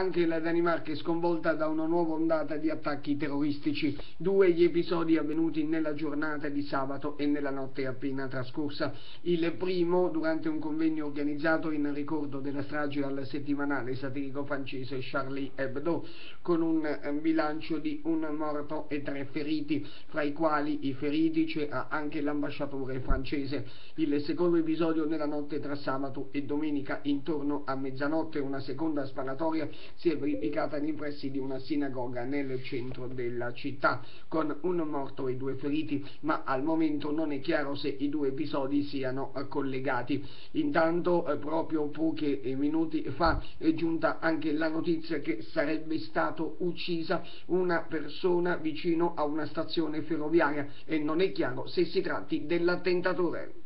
Anche la Danimarca è sconvolta da una nuova ondata di attacchi terroristici, due gli episodi avvenuti nella giornata di sabato e nella notte appena trascorsa. Il primo durante un convegno organizzato in ricordo della strage al settimanale satirico francese Charlie Hebdo, con un bilancio di un morto e tre feriti, fra i quali i feriti c'è anche l'ambasciatore francese. Il secondo episodio nella notte tra sabato e domenica intorno a mezzanotte una seconda sparatoria si è verificata nei pressi di una sinagoga nel centro della città, con un morto e due feriti, ma al momento non è chiaro se i due episodi siano collegati. Intanto, eh, proprio pochi minuti fa è giunta anche la notizia che sarebbe stata uccisa una persona vicino a una stazione ferroviaria e non è chiaro se si tratti dell'attentatore.